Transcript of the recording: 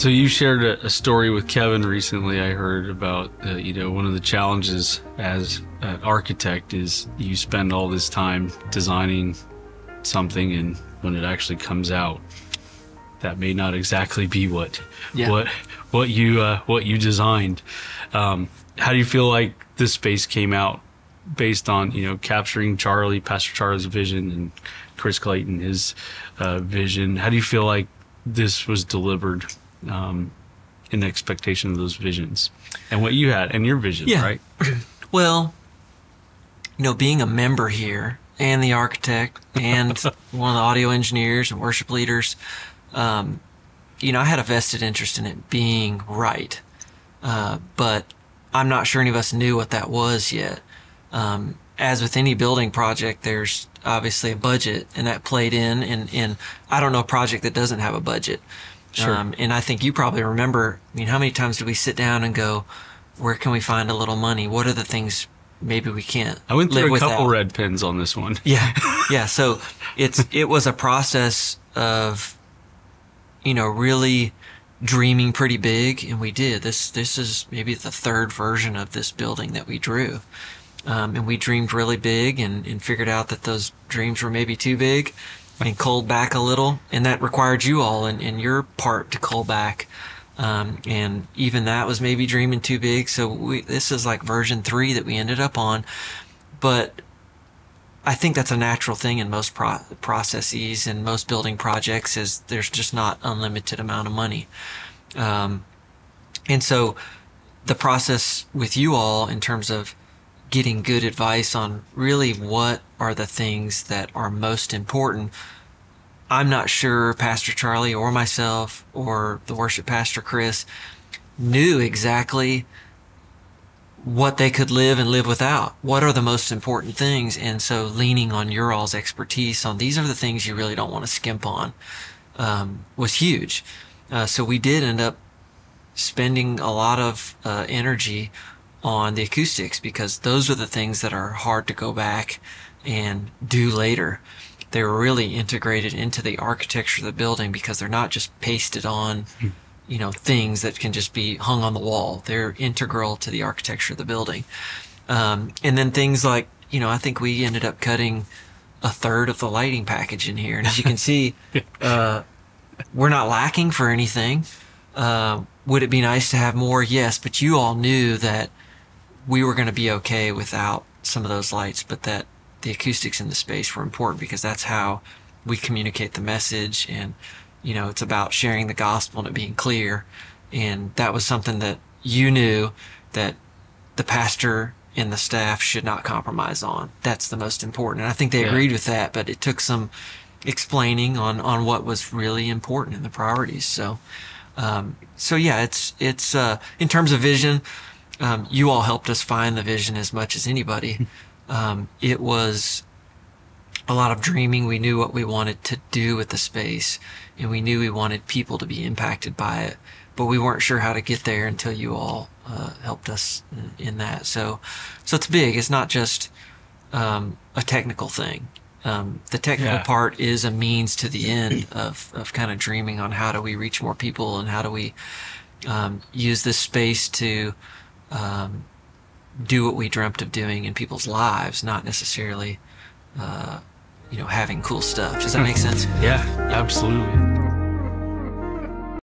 So you shared a, story with Kevin recently. I heard about uh, you know one of the challenges as an architect is you spend all this time designing something, and when it actually comes out, that may not exactly be what yeah. what what you uh, what you designed. Um, how do you feel like this space came out based on you know capturing Charlie, Pastor Charlie's vision, and Chris Clayton his uh, vision? How do you feel like this was delivered um, in the expectation of those visions and what you had and your vision, yeah. right? well, you know, being a member here and the architect and one of the audio engineers and worship leaders, um, you know, I had a vested interest in it being right. Uh, but I'm not sure any of us knew what that was yet. Um, as with any building project, there's obviously a budget, and that played in. And, and I don't know a project that doesn't have a budget. Sure. Um, and I think you probably remember. I mean, how many times do we sit down and go, "Where can we find a little money? What are the things maybe we can't?" I went through a couple without? red pins on this one. Yeah, yeah. So it's it was a process of, you know, really dreaming pretty big, and we did. This this is maybe the third version of this building that we drew. Um, and we dreamed really big and, and figured out that those dreams were maybe too big and culled back a little. And that required you all and, and your part to cull back. Um, and even that was maybe dreaming too big. So we, this is like version three that we ended up on. But I think that's a natural thing in most pro- processes and most building projects is there's just not unlimited amount of money. Um, and so the process with you all in terms of getting good advice on really what are the things that are most important. I'm not sure Pastor Charlie or myself or the worship pastor Chris knew exactly what they could live and live without. What are the most important things? And so leaning on your all's expertise on these are the things you really don't want to skimp on um, was huge. Uh, so we did end up spending a lot of uh, energy on the acoustics because those are the things that are hard to go back and do later. They're really integrated into the architecture of the building because they're not just pasted on, you know, things that can just be hung on the wall. They're integral to the architecture of the building. Um, and then things like, you know, I think we ended up cutting a third of the lighting package in here. And as you can see, uh, we're not lacking for anything. Uh, would it be nice to have more? Yes, but you all knew that we were going to be okay without some of those lights, but that the acoustics in the space were important because that's how we communicate the message. And you know it's about sharing the gospel and it being clear. And that was something that you knew that the pastor and the staff should not compromise on. That's the most important. And i think they yeah. agreed with that but it took some explaining on on what was really important in the priorities. So um, so yeah it's it's uh, in terms of vision um, you all helped us find the vision as much as anybody. Um, it was a lot of dreaming. We knew what we wanted to do with the space, and we knew we wanted people to be impacted by it, but we weren't sure how to get there until you all uh, helped us in, that. So, so it's big. It's not just um, a technical thing. Um, the technical yeah. part is a means to the end of, of kind of dreaming on how do we reach more people and how do we um, use this space to um, do what we dreamt of doing in people's lives, not necessarily, uh, you know, having cool stuff. Does that make sense? yeah, absolutely.